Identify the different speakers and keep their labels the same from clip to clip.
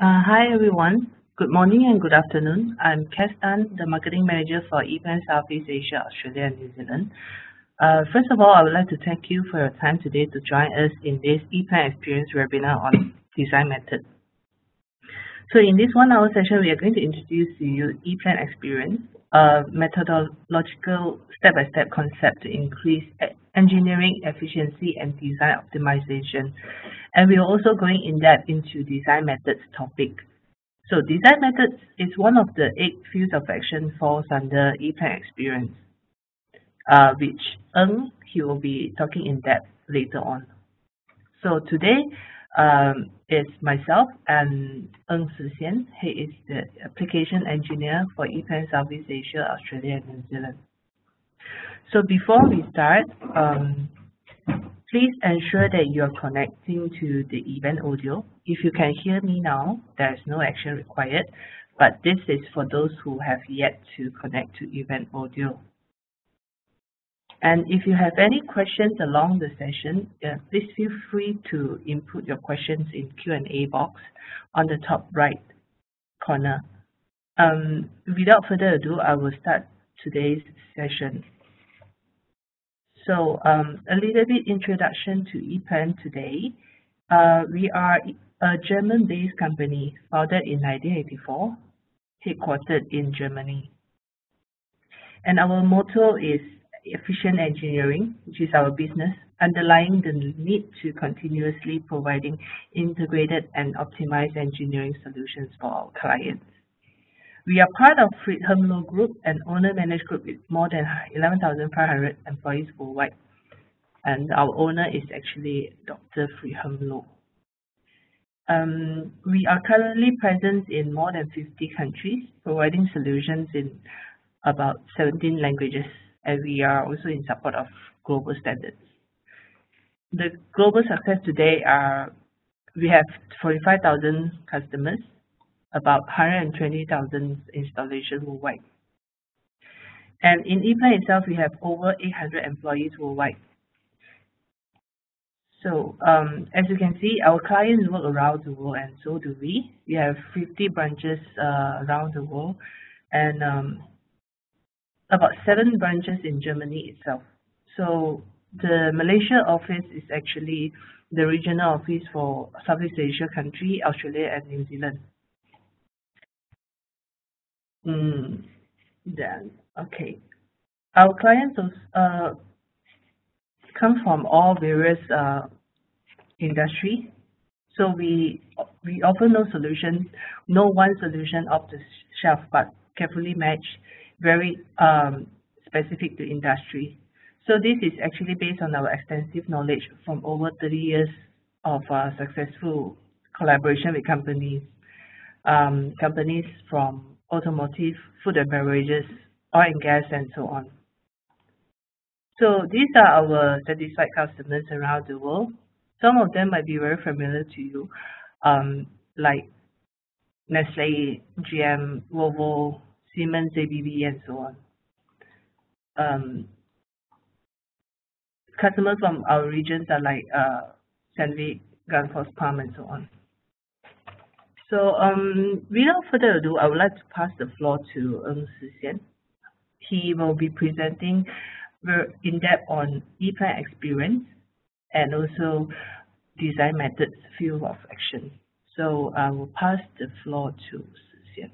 Speaker 1: Uh, hi everyone. Good morning and good afternoon. I'm Cass Tan, the Marketing Manager for ePlan Southeast Asia, Australia and New Zealand. Uh, first of all, I would like to thank you for your time today to join us in this ePlan Experience webinar on design method. So in this one hour session, we are going to introduce to you ePlan Experience, a methodological step-by-step -step concept to increase engineering efficiency and design optimization and we're also going in depth into design methods topic. So design methods is one of the eight fields of action falls under ePlan experience, uh, which Ng, he will be talking in depth later on. So today, um, it's myself and Ng Tze Syan. He is the application engineer for ePlan Southeast Asia, Australia, and New Zealand. So before we start, um, Please ensure that you are connecting to the event audio. If you can hear me now, there is no action required, but this is for those who have yet to connect to event audio. And if you have any questions along the session, uh, please feel free to input your questions in Q&A box on the top right corner. Um, without further ado, I will start today's session. So um, a little bit introduction to ePlan today. Uh, we are a German-based company founded in 1984, headquartered in Germany. And our motto is efficient engineering, which is our business, underlying the need to continuously providing integrated and optimized engineering solutions for our clients. We are part of Friedhelm Loh Group, an owner-managed group with more than 11,500 employees worldwide. And our owner is actually Dr. Friedhelm Loh. Um, we are currently present in more than 50 countries, providing solutions in about 17 languages, and we are also in support of global standards. The global success today are we have 45,000 customers about 120,000 installations worldwide. And in ePlan itself, we have over 800 employees worldwide. So um, as you can see, our clients work around the world and so do we. We have 50 branches uh, around the world and um, about seven branches in Germany itself. So the Malaysia office is actually the regional office for Southeast Asia country, Australia and New Zealand. Mm, then, okay. Our clients uh, come from all various uh, industry. So we we offer no solution, no one solution off the shelf, but carefully match, very um, specific to industry. So this is actually based on our extensive knowledge from over 30 years of uh, successful collaboration with companies, um, companies from automotive, food and beverages, oil and gas, and so on. So these are our satisfied customers around the world. Some of them might be very familiar to you, um, like Nestle, GM, Volvo, Siemens, ABB, and so on. Um, customers from our regions are like uh, Sandvik, Grundfos, Palm, and so on. So um, without further ado, I would like to pass the floor to Ng Tze Syan. He will be presenting in depth on ePlan experience and also design methods field of action. So I will pass the floor to Tze Syan.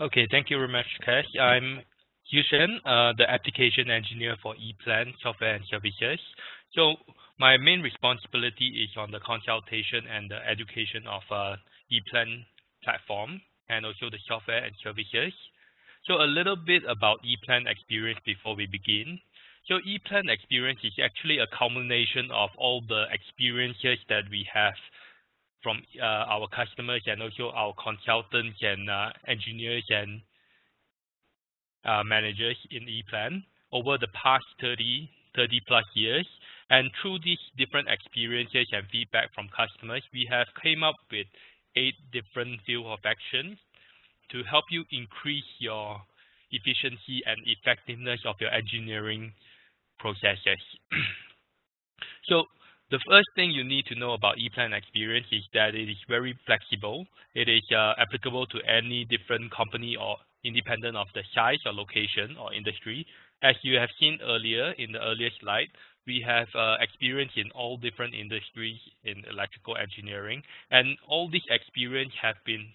Speaker 2: Okay, thank you very much, Cass. I'm Yushen, uh, the application engineer for ePlan software and services. So my main responsibility is on the consultation and the education of uh, ePlan platform and also the software and services. So a little bit about ePlan experience before we begin. So ePlan experience is actually a culmination of all the experiences that we have from uh, our customers and also our consultants and uh, engineers and uh, managers in ePlan over the past 30, 30 plus years. And through these different experiences and feedback from customers, we have came up with eight different field of action to help you increase your efficiency and effectiveness of your engineering processes. so the first thing you need to know about ePlan experience is that it is very flexible. It is uh, applicable to any different company or independent of the size or location or industry. As you have seen earlier in the earlier slide, we have uh, experience in all different industries in electrical engineering, and all this experience have been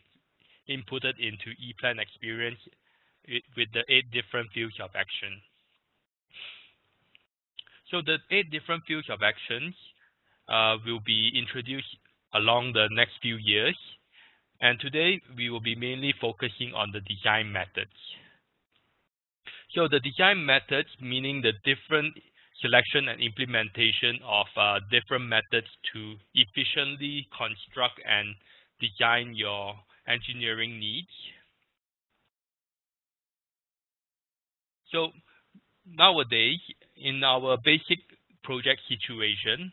Speaker 2: inputted into ePlan experience with the eight different fields of action. So the eight different fields of actions uh, will be introduced along the next few years. And today we will be mainly focusing on the design methods. So the design methods, meaning the different selection and implementation of uh, different methods to efficiently construct and design your engineering needs. So nowadays, in our basic project situation,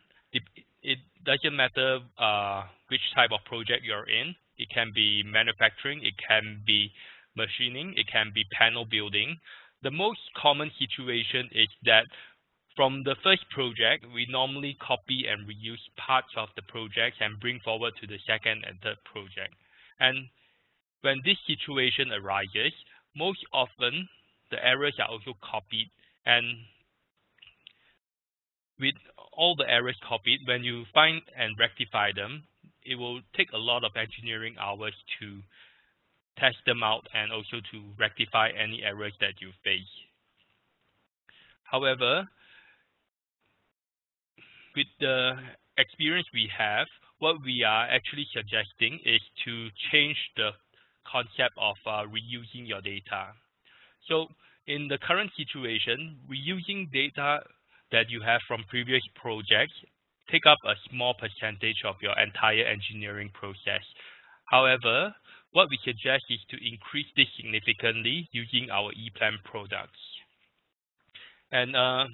Speaker 2: it doesn't matter uh, which type of project you're in. It can be manufacturing, it can be machining, it can be panel building. The most common situation is that from the first project, we normally copy and reuse parts of the project and bring forward to the second and third project. And when this situation arises, most often the errors are also copied and with all the errors copied, when you find and rectify them, it will take a lot of engineering hours to test them out and also to rectify any errors that you face. However, with the experience we have, what we are actually suggesting is to change the concept of uh, reusing your data. So in the current situation, reusing data that you have from previous projects take up a small percentage of your entire engineering process. However, what we suggest is to increase this significantly using our ePlan products. And uh,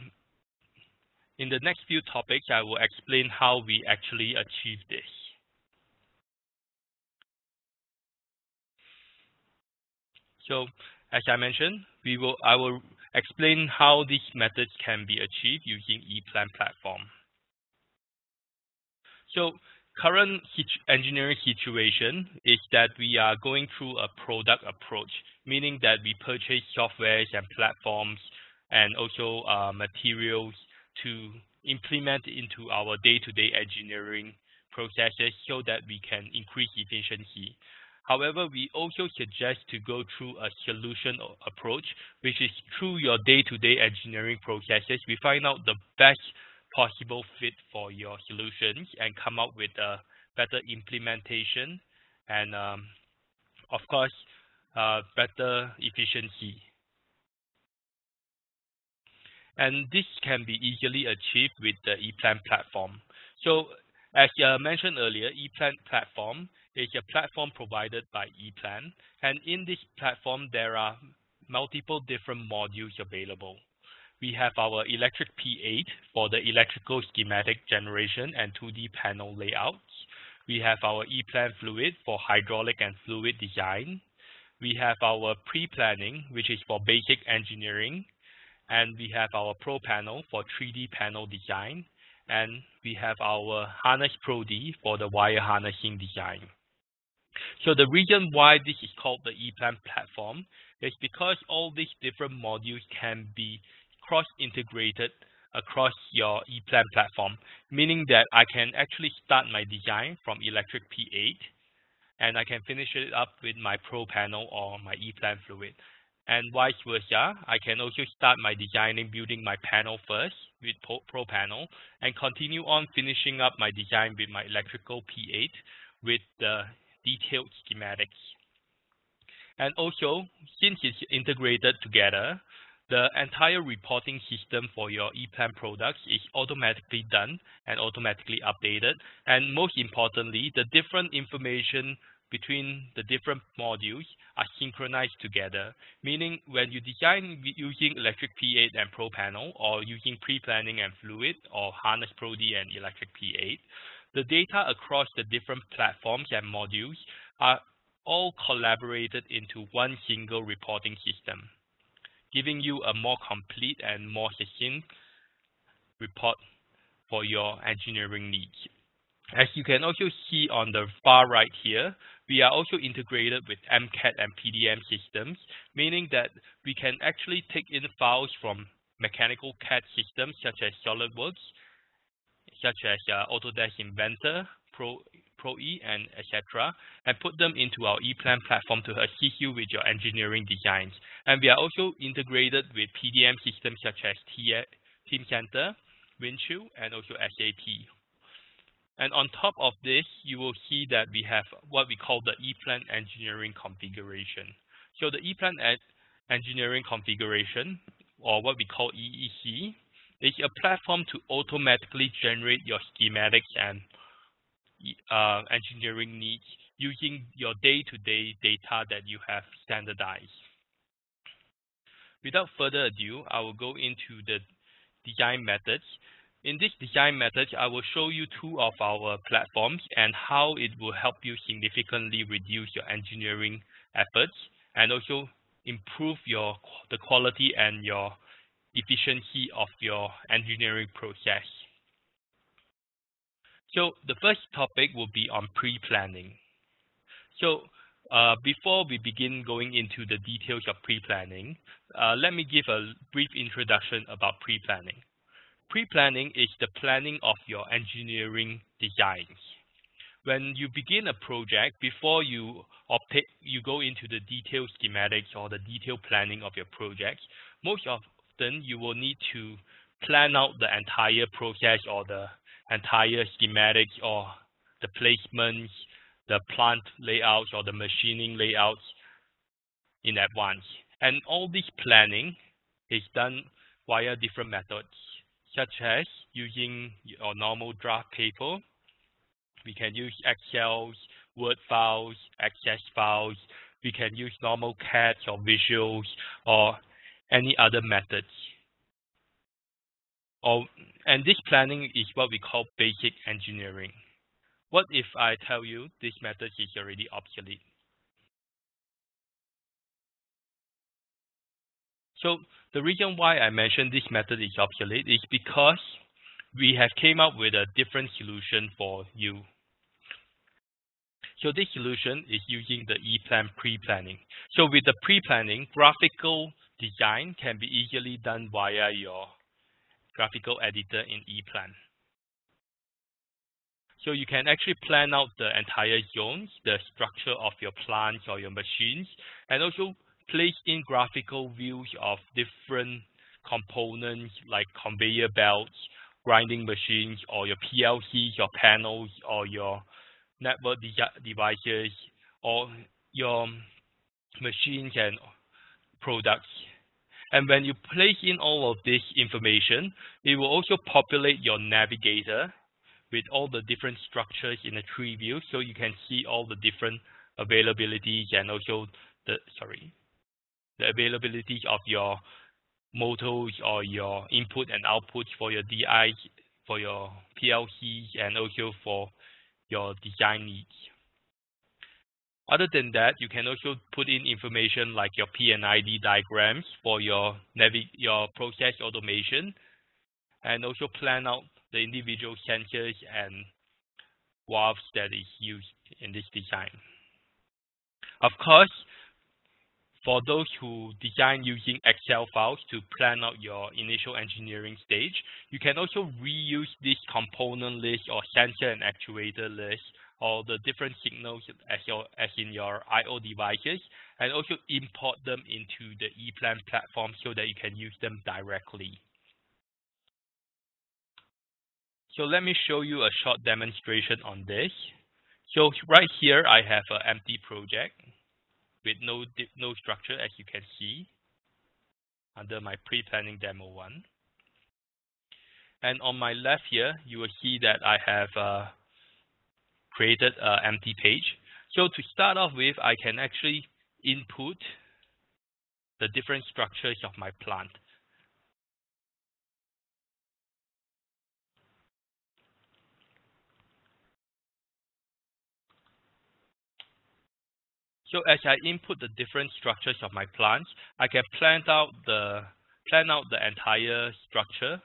Speaker 2: in the next few topics, I will explain how we actually achieve this. So as I mentioned, we will I will explain how these methods can be achieved using ePlan platform. So current engineering situation is that we are going through a product approach, meaning that we purchase softwares and platforms and also uh, materials to implement into our day-to-day -day engineering processes so that we can increase efficiency. However, we also suggest to go through a solution approach, which is through your day-to-day -day engineering processes, we find out the best possible fit for your solutions and come up with a better implementation and, um, of course, uh, better efficiency. And this can be easily achieved with the ePlan platform. So as uh, mentioned earlier, ePlan platform is a platform provided by ePlan. And in this platform, there are multiple different modules available. We have our electric P8 for the electrical schematic generation and 2D panel layouts. We have our ePlan Fluid for hydraulic and fluid design. We have our pre-planning, which is for basic engineering. And we have our Pro Panel for 3D panel design. And we have our Harness Pro D for the wire harnessing design. So the reason why this is called the ePlan platform is because all these different modules can be cross-integrated across your ePlan platform, meaning that I can actually start my design from Electric P8 and I can finish it up with my Pro panel or my ePlan Fluid. And vice versa, I can also start my designing building my panel first with Pro panel and continue on finishing up my design with my electrical P8 with the detailed schematics. And also, since it's integrated together, the entire reporting system for your ePlan products is automatically done and automatically updated. And most importantly, the different information between the different modules are synchronized together, meaning when you design using Electric P8 and Pro Panel or using pre-planning and fluid or Harness Pro D and Electric P8, the data across the different platforms and modules are all collaborated into one single reporting system, giving you a more complete and more succinct report for your engineering needs. As you can also see on the far right here, we are also integrated with MCAD and PDM systems, meaning that we can actually take in files from mechanical CAD systems such as SolidWorks, such as uh, Autodesk Inventor, Pro, ProE, and etc., and put them into our ePlan platform to assist you with your engineering designs. And we are also integrated with PDM systems such as Teamcenter, Windchill, and also SAP. And on top of this, you will see that we have what we call the ePlan engineering configuration. So the ePlan engineering configuration, or what we call EEC, is a platform to automatically generate your schematics and uh, engineering needs using your day-to-day -day data that you have standardized. Without further ado, I will go into the design methods. In this design method, I will show you two of our platforms and how it will help you significantly reduce your engineering efforts and also improve your the quality and your efficiency of your engineering process. So the first topic will be on pre-planning. So uh, before we begin going into the details of pre-planning, uh, let me give a brief introduction about pre-planning. Pre-planning is the planning of your engineering designs. When you begin a project, before you you go into the detailed schematics or the detailed planning of your project, most often you will need to plan out the entire process or the entire schematics or the placements, the plant layouts or the machining layouts in advance. And all this planning is done via different methods, such as using your normal draft paper. We can use Excel, Word files, Access files. We can use normal CAD or visuals or any other methods. Or, and this planning is what we call basic engineering. What if I tell you this method is already obsolete? So the reason why I mentioned this method is obsolete is because we have came up with a different solution for you. So this solution is using the ePlan pre-planning. So with the pre-planning, graphical design can be easily done via your graphical editor in ePlan. So you can actually plan out the entire zones, the structure of your plants or your machines, and also place in graphical views of different components like conveyor belts, grinding machines, or your PLCs, your panels, or your network de devices, or your machines and products. And when you place in all of this information, it will also populate your navigator with all the different structures in a tree view so you can see all the different availabilities and also the sorry the availability of your motors or your input and outputs for your DI for your PLCs and also for your design needs. Other than that, you can also put in information like your P&ID diagrams for your your process automation, and also plan out the individual sensors and valves that is used in this design. Of course, for those who design using Excel files to plan out your initial engineering stage, you can also reuse this component list or sensor and actuator list or the different signals as your as in your I/O devices, and also import them into the ePlan platform so that you can use them directly. So let me show you a short demonstration on this. So right here, I have an empty project with no no structure, as you can see, under my pre-planning demo one. And on my left here, you will see that I have uh, created an empty page. So to start off with, I can actually input the different structures of my plant. So as I input the different structures of my plants, I can plan out the plan out the entire structure.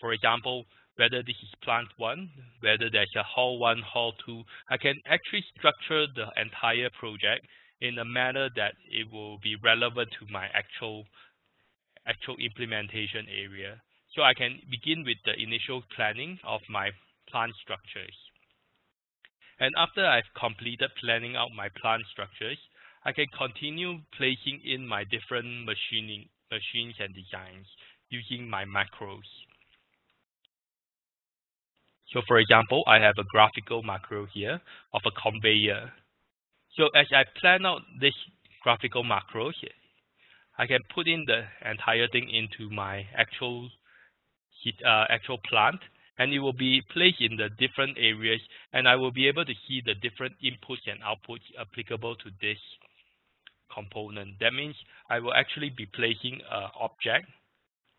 Speaker 2: For example, whether this is plant one, whether there's a hall one, hall two. I can actually structure the entire project in a manner that it will be relevant to my actual actual implementation area. So I can begin with the initial planning of my plant structures. And after I've completed planning out my plant structures, I can continue placing in my different machining machines and designs using my macros. So for example, I have a graphical macro here of a conveyor. So as I plan out this graphical macro, here, I can put in the entire thing into my actual uh, actual plant and it will be placed in the different areas and I will be able to see the different inputs and outputs applicable to this component. That means I will actually be placing an object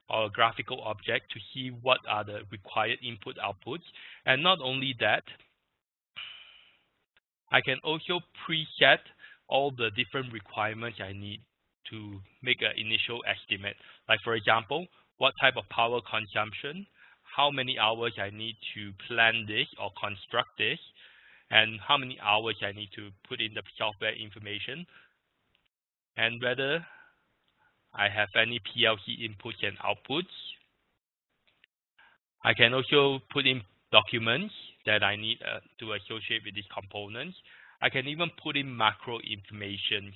Speaker 2: or a graphical object to see what are the required input outputs. And not only that, I can also preset all the different requirements I need to make an initial estimate. Like for example, what type of power consumption, how many hours I need to plan this or construct this, and how many hours I need to put in the software information, and whether I have any PLC inputs and outputs. I can also put in documents that I need uh, to associate with these components. I can even put in macro information,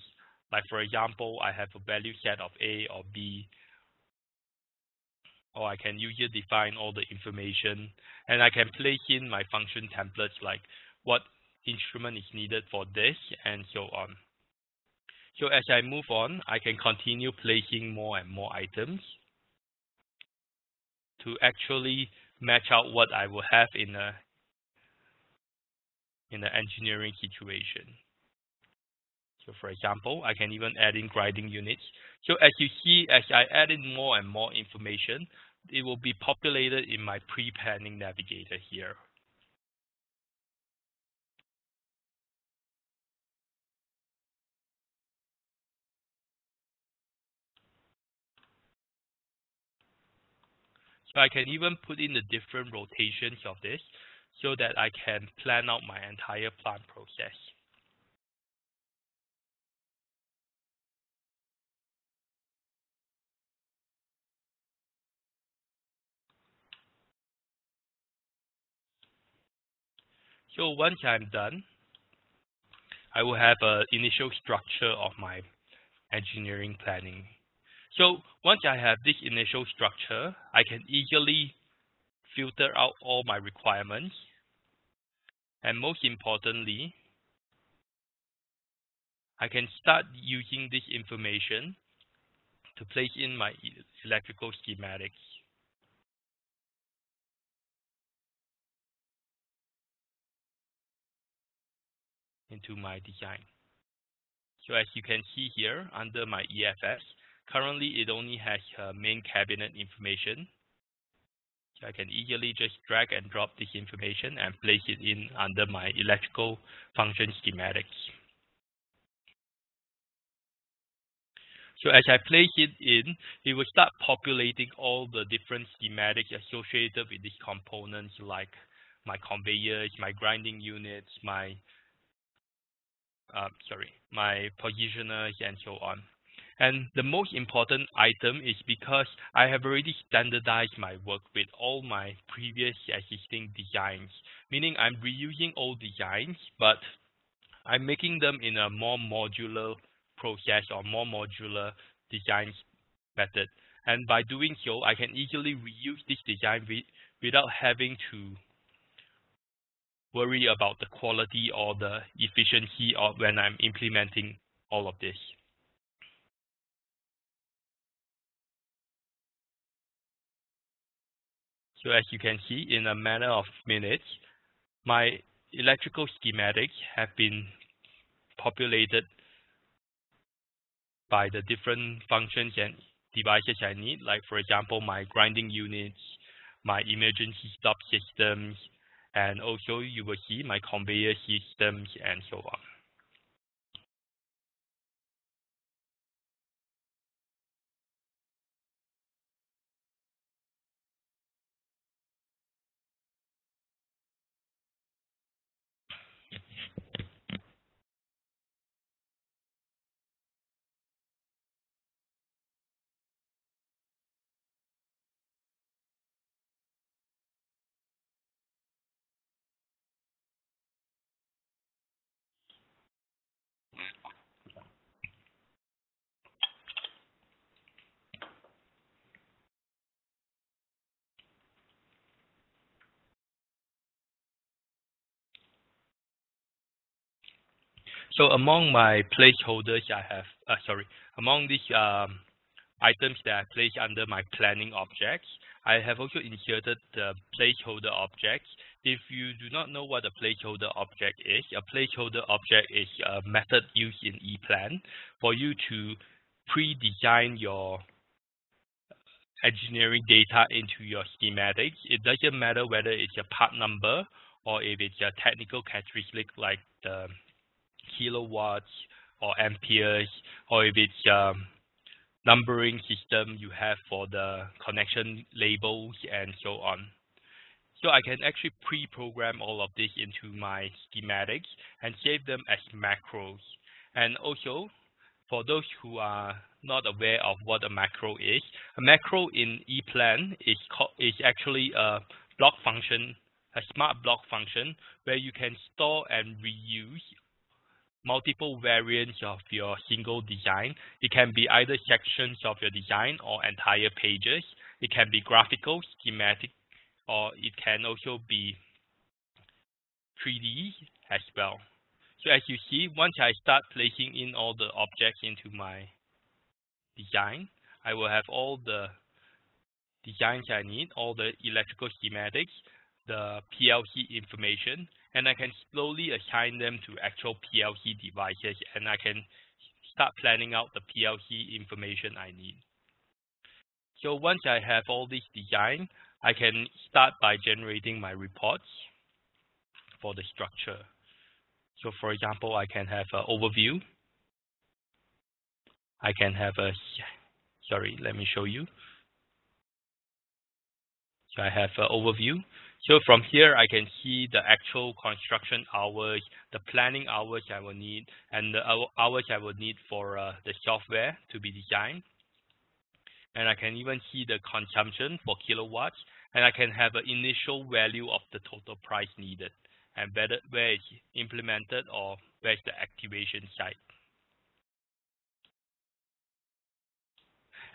Speaker 2: like for example, I have a value set of A or B, or I can user define all the information, and I can place in my function templates like what instrument is needed for this, and so on. So as I move on, I can continue placing more and more items to actually match out what I will have in a in the engineering situation. So for example, I can even add in grinding units. So as you see, as I add in more and more information, it will be populated in my pre-planning navigator here. So I can even put in the different rotations of this so that I can plan out my entire plant process. So once I'm done, I will have an initial structure of my engineering planning. So once I have this initial structure, I can easily filter out all my requirements. And most importantly, I can start using this information to place in my electrical schematics. Into my design. So as you can see here under my EFS, Currently, it only has uh, main cabinet information. So I can easily just drag and drop this information and place it in under my electrical function schematics. So as I place it in, it will start populating all the different schematics associated with these components like my conveyors, my grinding units, my uh, sorry, my positioners, and so on. And the most important item is because I have already standardized my work with all my previous existing designs, meaning I'm reusing old designs, but I'm making them in a more modular process or more modular design method. And by doing so, I can easily reuse this design without having to worry about the quality or the efficiency of when I'm implementing all of this. So as you can see, in a matter of minutes, my electrical schematics have been populated by the different functions and devices I need, like for example, my grinding units, my emergency stop systems, and also you will see my conveyor systems and so on. So among my placeholders, I have, uh, sorry, among these um, items that I place under my planning objects, I have also inserted the placeholder objects. If you do not know what a placeholder object is, a placeholder object is a method used in ePlan for you to pre-design your engineering data into your schematics. It doesn't matter whether it's a part number or if it's a technical characteristic like the kilowatts or amperes, or if it's um, numbering system you have for the connection labels and so on. So I can actually pre-program all of this into my schematics and save them as macros. And also, for those who are not aware of what a macro is, a macro in ePlan is, is actually a block function, a smart block function, where you can store and reuse multiple variants of your single design. It can be either sections of your design or entire pages. It can be graphical, schematic, or it can also be 3D as well. So as you see, once I start placing in all the objects into my design, I will have all the designs I need, all the electrical schematics, the PLC information, and I can slowly assign them to actual PLC devices and I can start planning out the PLC information I need. So once I have all this design, I can start by generating my reports for the structure. So for example, I can have an overview. I can have a, sorry, let me show you. So I have an overview. So from here, I can see the actual construction hours, the planning hours I will need, and the hours I will need for uh, the software to be designed. And I can even see the consumption for kilowatts, and I can have an initial value of the total price needed, and whether where it's implemented or where's the activation site.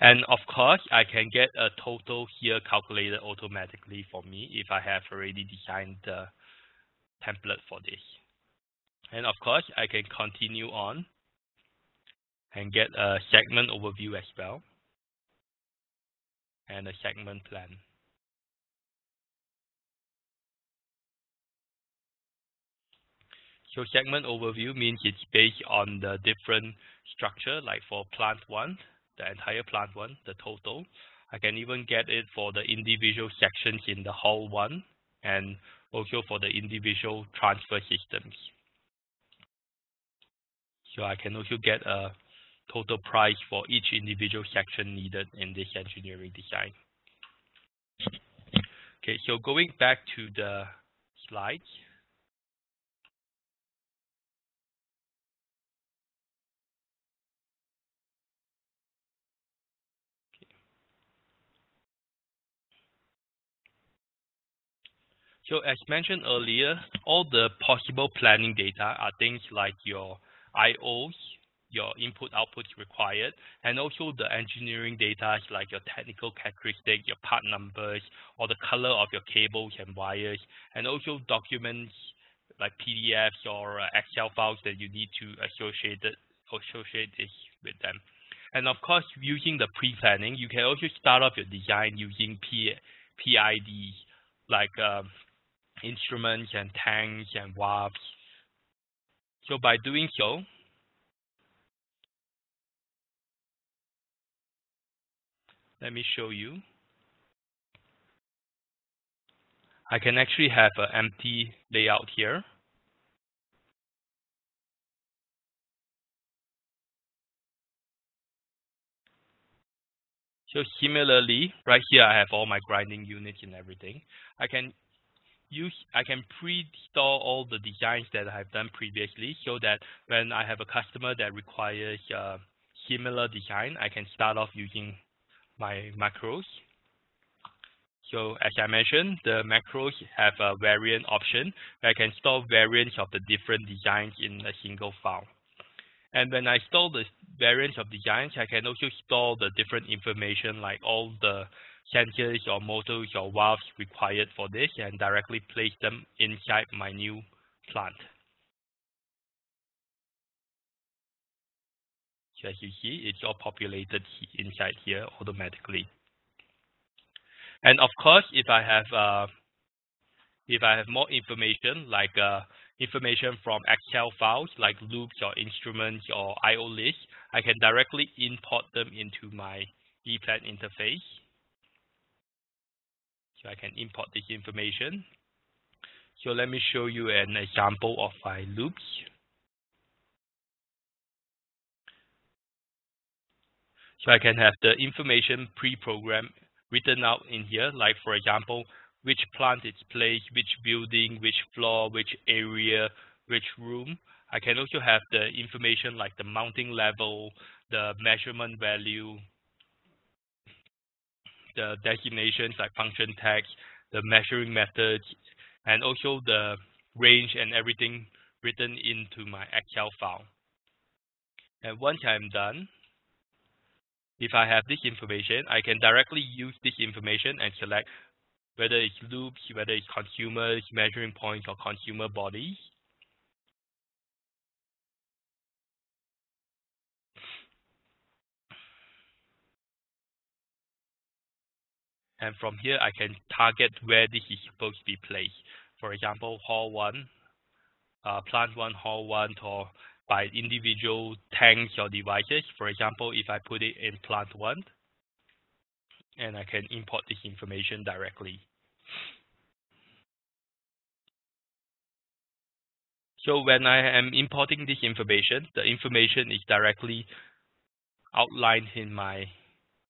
Speaker 2: And of course, I can get a total here calculated automatically for me if I have already designed the template for this. And of course, I can continue on and get a segment overview as well and a segment plan. So segment overview means it's based on the different structure, like for plant one, the entire plant one, the total. I can even get it for the individual sections in the whole one and also for the individual transfer systems. So I can also get a total price for each individual section needed in this engineering design. Okay, so going back to the slides. So as mentioned earlier, all the possible planning data are things like your IOs, your input outputs required, and also the engineering data like your technical characteristics, your part numbers, or the color of your cables and wires, and also documents like PDFs or Excel files that you need to associate it, associate this with them. And of course, using the pre-planning, you can also start off your design using P PIDs like um, instruments and tanks and valves. So by doing so, let me show you. I can actually have an empty layout here. So similarly, right here I have all my grinding units and everything. I can use I can pre-store all the designs that I have done previously so that when I have a customer that requires uh, similar design, I can start off using my macros. So as I mentioned, the macros have a variant option where I can store variants of the different designs in a single file. And when I store the variants of designs, I can also store the different information like all the sensors or motors or valves required for this and directly place them inside my new plant. So as you see, it's all populated inside here automatically. And of course, if I have uh, if I have more information like uh, information from Excel files like loops or instruments or IO lists, I can directly import them into my ePlan interface. So I can import this information. So let me show you an example of my loops. So I can have the information pre-programmed written out in here, like for example, which plant is placed, which building, which floor, which area, which room. I can also have the information like the mounting level, the measurement value, the designations like function tags, the measuring methods, and also the range and everything written into my Excel file. And once I'm done, if I have this information, I can directly use this information and select whether it's loops, whether it's consumers, measuring points, or consumer bodies. And from here, I can target where this is supposed to be placed. For example, hall 1, uh, plant 1, hall 1, or by individual tanks or devices. For example, if I put it in plant 1, and I can import this information directly. So when I am importing this information, the information is directly outlined in my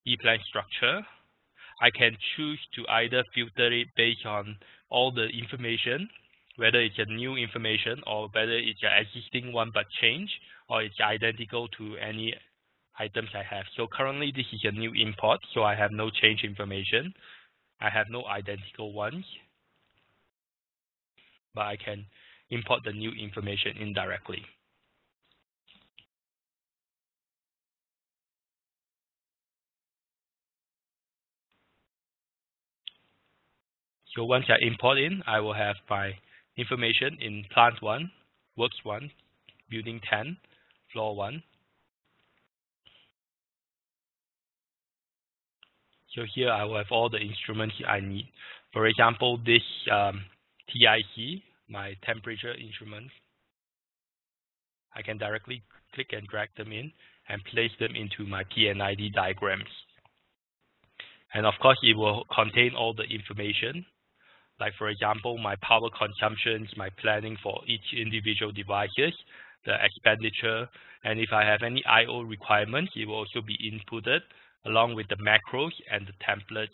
Speaker 2: ePlan structure. I can choose to either filter it based on all the information whether it's a new information or whether it's an existing one but change or it's identical to any items I have. So currently this is a new import, so I have no change information. I have no identical ones, but I can import the new information indirectly. So once I import in, I will have my information in plant 1, works 1, building 10, floor 1. So here I will have all the instruments I need. For example, this um, TIC, my temperature instrument, I can directly click and drag them in and place them into my P&ID diagrams. And of course, it will contain all the information like for example, my power consumptions, my planning for each individual devices, the expenditure, and if I have any I.O. requirements, it will also be inputted along with the macros and the templates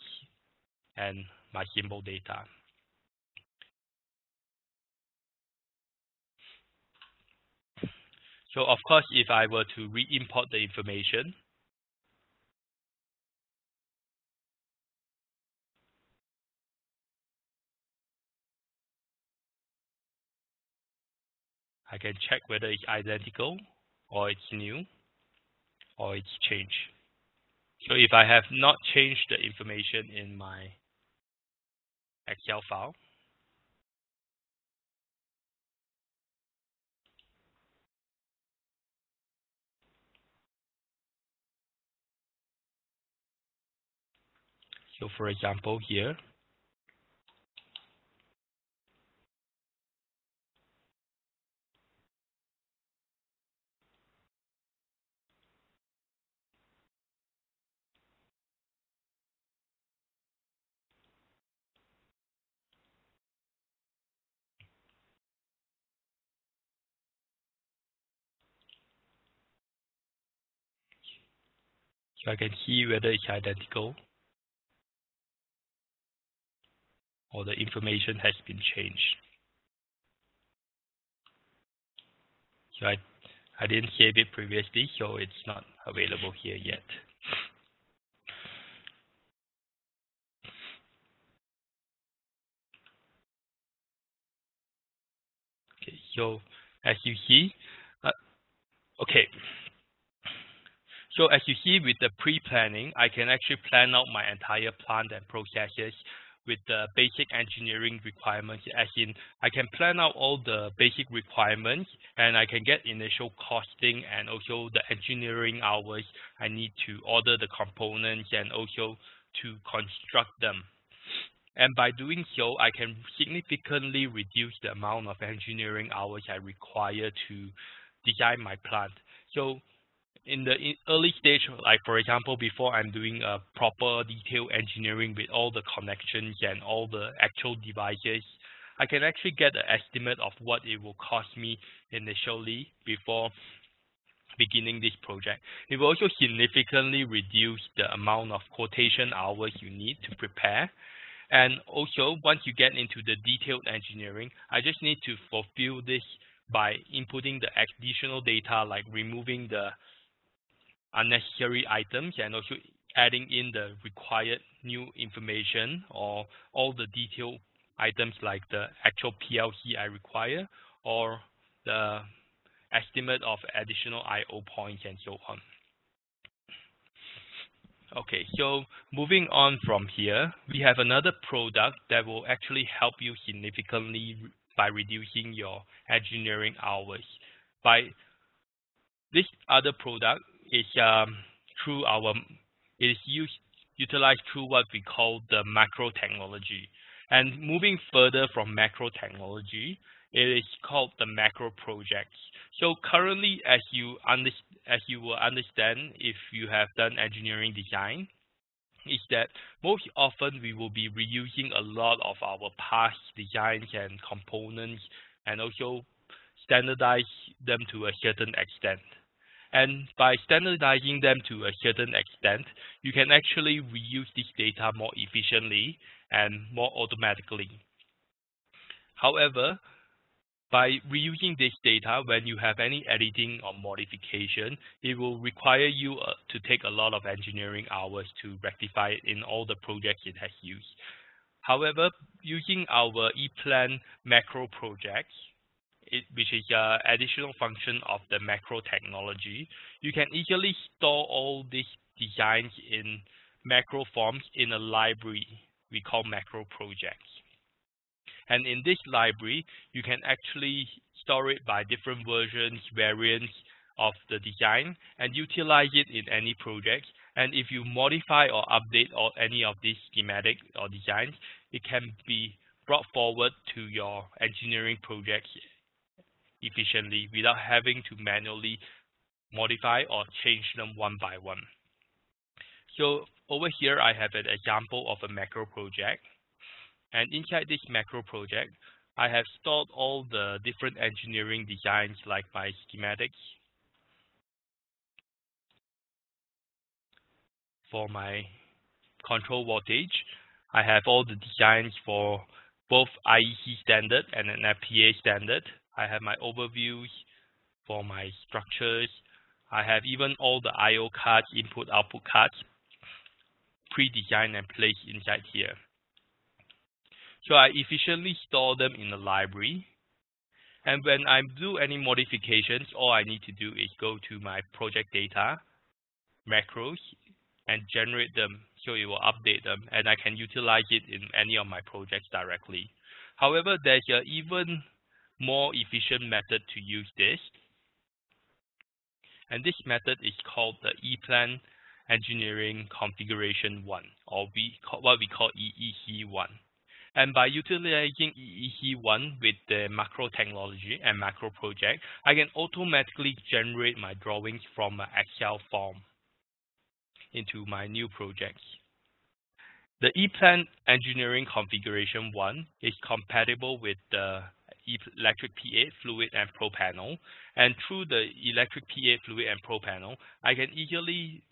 Speaker 2: and my symbol data. So of course, if I were to re-import the information, I can check whether it's identical or it's new or it's changed. So if I have not changed the information in my Excel file, so for example here, So I can see whether it's identical or the information has been changed. So I, I didn't save it previously, so it's not available here yet. Okay, so as you see, uh, okay, so as you see with the pre-planning, I can actually plan out my entire plant and processes with the basic engineering requirements as in I can plan out all the basic requirements and I can get initial costing and also the engineering hours I need to order the components and also to construct them. And by doing so, I can significantly reduce the amount of engineering hours I require to design my plant. So in the early stage, like for example, before I'm doing a proper detailed engineering with all the connections and all the actual devices, I can actually get an estimate of what it will cost me initially before beginning this project. It will also significantly reduce the amount of quotation hours you need to prepare. And also, once you get into the detailed engineering, I just need to fulfill this by inputting the additional data like removing the unnecessary items and also adding in the required new information or all the detailed items like the actual PLC I require or the estimate of additional I.O. points and so on. Okay, so moving on from here, we have another product that will actually help you significantly by reducing your engineering hours. By this other product is um, through our is used utilized through what we call the macro technology. And moving further from macro technology, it is called the macro projects. So currently, as you under, as you will understand if you have done engineering design, is that most often we will be reusing a lot of our past designs and components and also standardize them to a certain extent. And by standardizing them to a certain extent, you can actually reuse this data more efficiently and more automatically. However, by reusing this data, when you have any editing or modification, it will require you uh, to take a lot of engineering hours to rectify it in all the projects it has used. However, using our ePlan macro projects, it, which is an additional function of the macro technology, you can easily store all these designs in macro forms in a library we call macro projects. And in this library, you can actually store it by different versions, variants of the design, and utilize it in any project. And if you modify or update or any of these schematic or designs, it can be brought forward to your engineering projects efficiently without having to manually modify or change them one by one. So over here, I have an example of a macro project. And inside this macro project, I have stored all the different engineering designs like my schematics for my control voltage. I have all the designs for both IEC standard and NFPA standard. I have my overviews for my structures. I have even all the I.O. cards, input output cards, pre-designed and placed inside here. So I efficiently store them in the library. And when I do any modifications, all I need to do is go to my project data, macros, and generate them so it will update them and I can utilize it in any of my projects directly. However, there's an even more efficient method to use this. And this method is called the ePlan Engineering Configuration 1, or we call, what we call EEC1. And by utilizing EEC1 with the macro technology and macro project, I can automatically generate my drawings from an Excel form into my new projects. The ePlan Engineering Configuration 1 is compatible with the electric P8, fluid, and pro panel. And through the electric P8, fluid, and pro panel, I can easily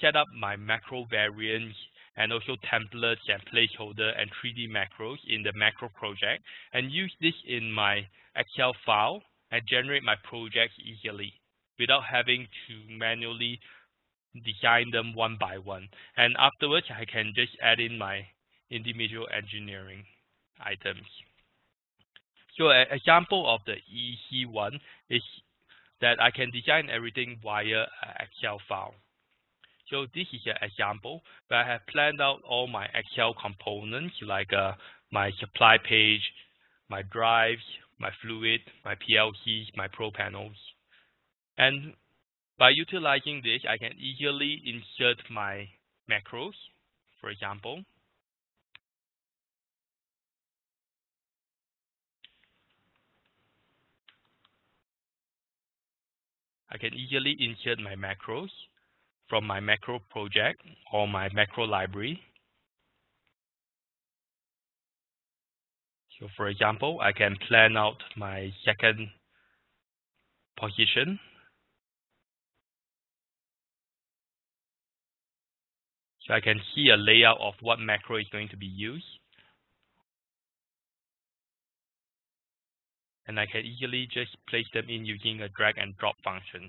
Speaker 2: set up my macro variants and also templates and placeholder and 3D macros in the macro project and use this in my Excel file and generate my projects easily without having to manually design them one by one. And afterwards, I can just add in my individual engineering items. So an example of the EC1 is that I can design everything via Excel file. So this is an example where I have planned out all my Excel components like uh, my supply page, my drives, my fluid, my PLCs, my pro panels. And by utilizing this, I can easily insert my macros, for example. I can easily insert my macros from my macro project or my macro library. So for example, I can plan out my second position. So I can see a layout of what macro is going to be used. And I can easily just place them in using a drag and drop function.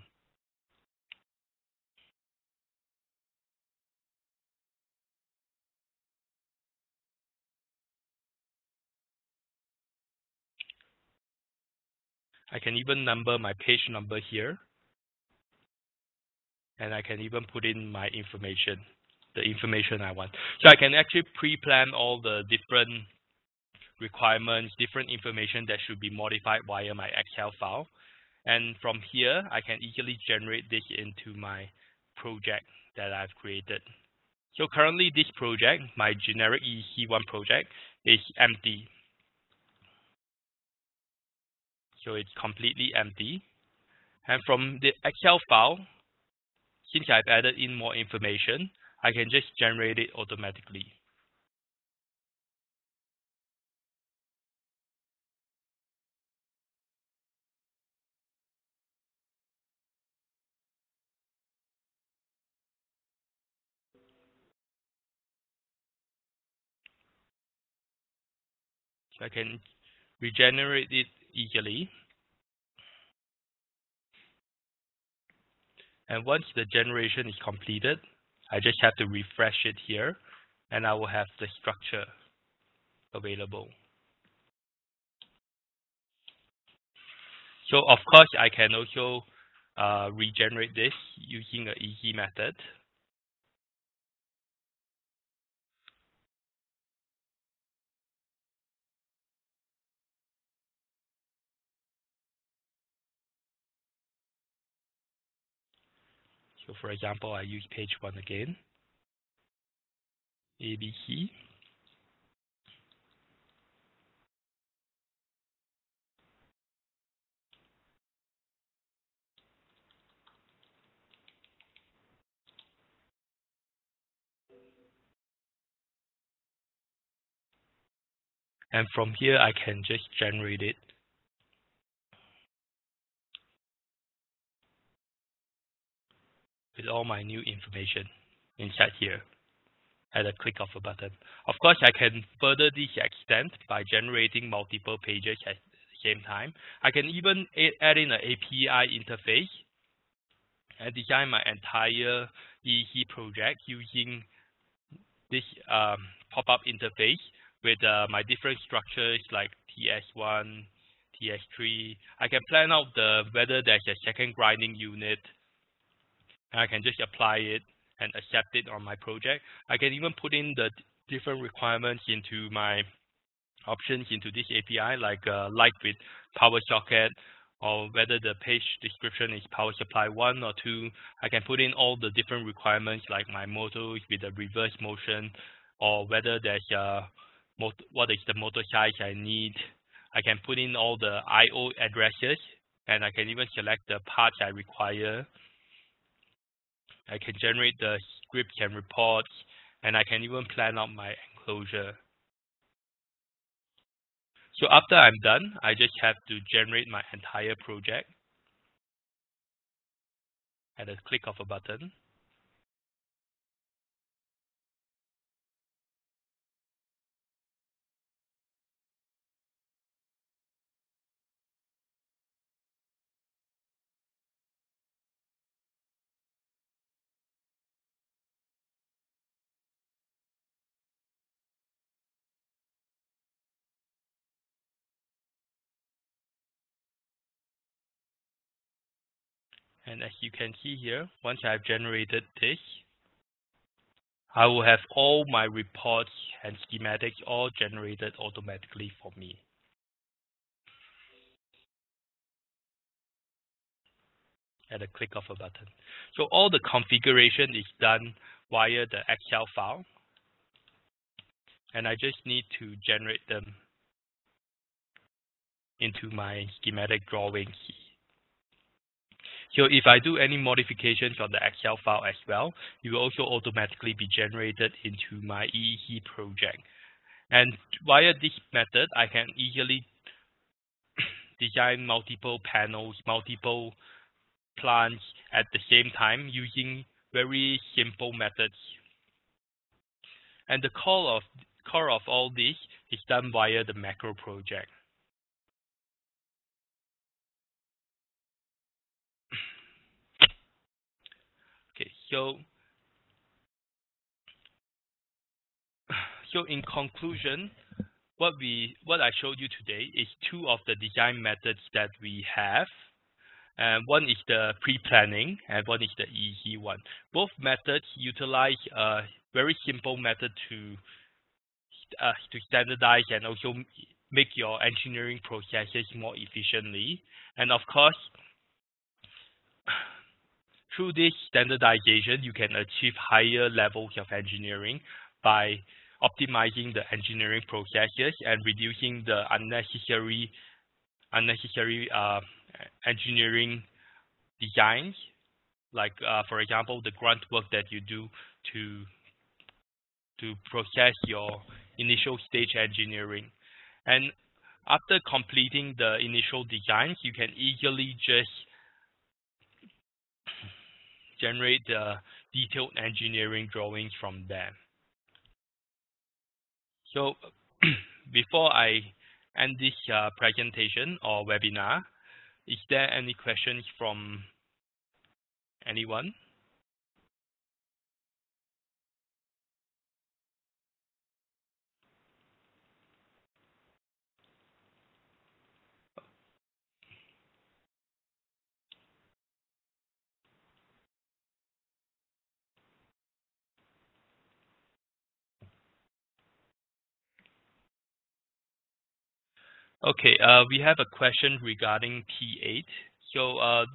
Speaker 2: I can even number my page number here. And I can even put in my information, the information I want. So I can actually pre-plan all the different requirements, different information that should be modified via my Excel file. And from here, I can easily generate this into my project that I've created. So currently this project, my generic EC1 project, is empty so it's completely empty. And from the Excel file, since I've added in more information, I can just generate it automatically. I can regenerate it easily. And once the generation is completed, I just have to refresh it here and I will have the structure available. So of course, I can also uh, regenerate this using an easy method. So for example, I use page one again, ABC. And from here, I can just generate it with all my new information inside here at a click of a button. Of course, I can further this extent by generating multiple pages at the same time. I can even add in an API interface and design my entire EEC project using this um, pop-up interface with uh, my different structures like TS1, TS3. I can plan out the whether there's a second grinding unit I can just apply it and accept it on my project. I can even put in the different requirements into my options into this API, like uh, light with power socket, or whether the page description is power supply one or two. I can put in all the different requirements, like my motor with the reverse motion, or whether there's a what is the motor size I need. I can put in all the I/O addresses, and I can even select the parts I require. I can generate the scripts and reports, and I can even plan out my enclosure. So after I'm done, I just have to generate my entire project at a click of a button. And as you can see here, once I've generated this, I will have all my reports and schematics all generated automatically for me. At a click of a button. So all the configuration is done via the Excel file. And I just need to generate them into my schematic drawings so if I do any modifications on the Excel file as well, it will also automatically be generated into my EEC project. And via this method, I can easily design multiple panels, multiple plants at the same time using very simple methods. And the core of, core of all this is done via the macro project. So, so in conclusion, what we what I showed you today is two of the design methods that we have. And one is the pre-planning and one is the easy one. Both methods utilize a very simple method to uh, to standardize and also make your engineering processes more efficiently. And of course, through this standardization, you can achieve higher levels of engineering by optimizing the engineering processes and reducing the unnecessary unnecessary uh, engineering designs, like uh, for example the grunt work that you do to to process your initial stage engineering. And after completing the initial designs, you can easily just generate the detailed engineering drawings from there. So before I end this uh, presentation or webinar, is there any questions from anyone? Okay, uh, we have a question regarding P8. So uh,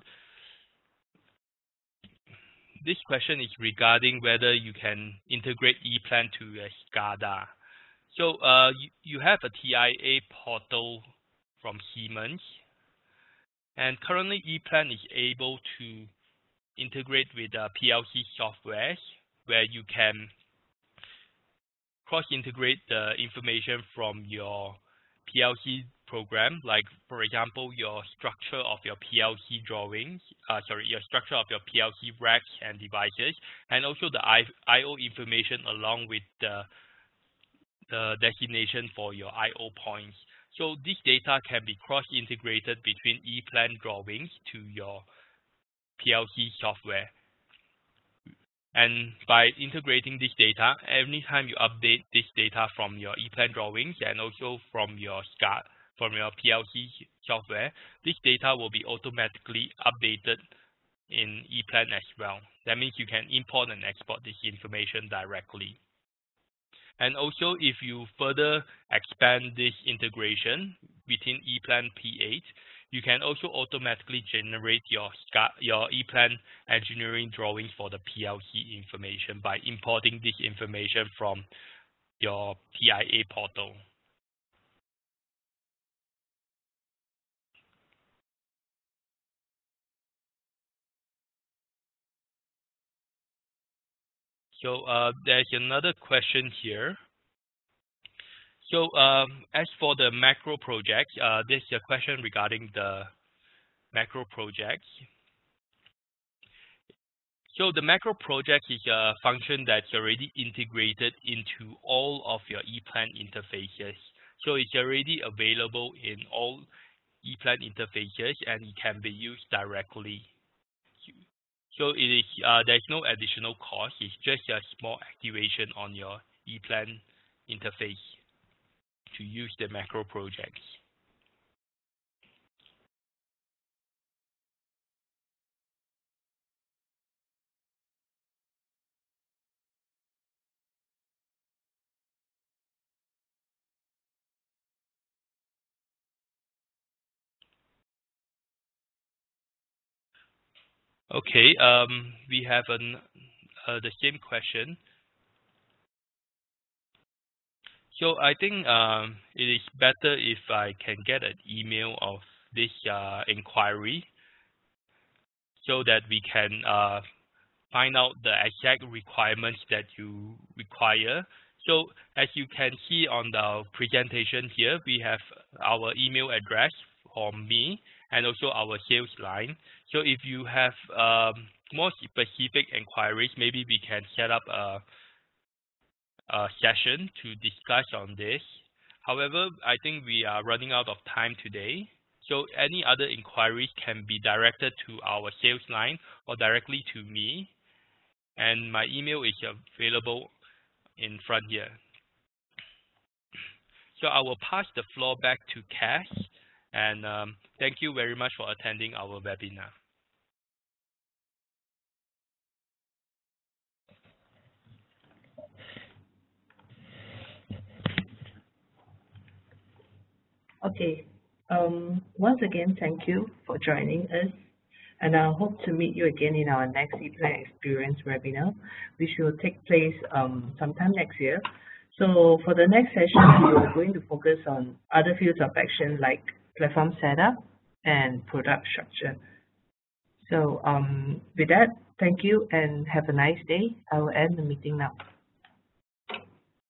Speaker 2: this question is regarding whether you can integrate ePlan to a SCADA. So uh, you, you have a TIA portal from Siemens, and currently ePlan is able to integrate with uh, PLC software where you can cross-integrate the information from your PLC program, like for example, your structure of your PLC drawings, uh, sorry, your structure of your PLC racks and devices, and also the I/O information along with the the destination for your I/O points. So this data can be cross-integrated between ePlan drawings to your PLC software. And by integrating this data, anytime you update this data from your ePlan drawings and also from your SCAD, from your PLC software, this data will be automatically updated in ePlan as well. That means you can import and export this information directly. And also, if you further expand this integration within ePlan P8, you can also automatically generate your your ePlan engineering drawings for the PLC information by importing this information from your TIA portal. So uh, there's another question here. So um, as for the macro project, uh, this is a question regarding the macro project. So the macro project is a function that's already integrated into all of your ePlan interfaces. So it's already available in all ePlan interfaces and it can be used directly so it is uh, there's no additional cost. It's just a small activation on your ePlan interface to use the macro projects. Okay, um, we have an, uh, the same question. So I think um, it is better if I can get an email of this uh, inquiry so that we can uh, find out the exact requirements that you require. So as you can see on the presentation here, we have our email address for me and also our sales line. So if you have um, more specific inquiries, maybe we can set up a, a session to discuss on this. However, I think we are running out of time today. So any other inquiries can be directed to our sales line or directly to me. And my email is available in front here. So I will pass the floor back to Cass. And um, thank you very much for attending our webinar.
Speaker 1: Okay. Um, once again, thank you for joining us. And I hope to meet you again in our next ePlan Experience webinar, which will take place um, sometime next year. So for the next session, we are going to focus on other fields of action like platform setup and product structure. So um, with that, thank you and have a nice day. I will end the meeting now.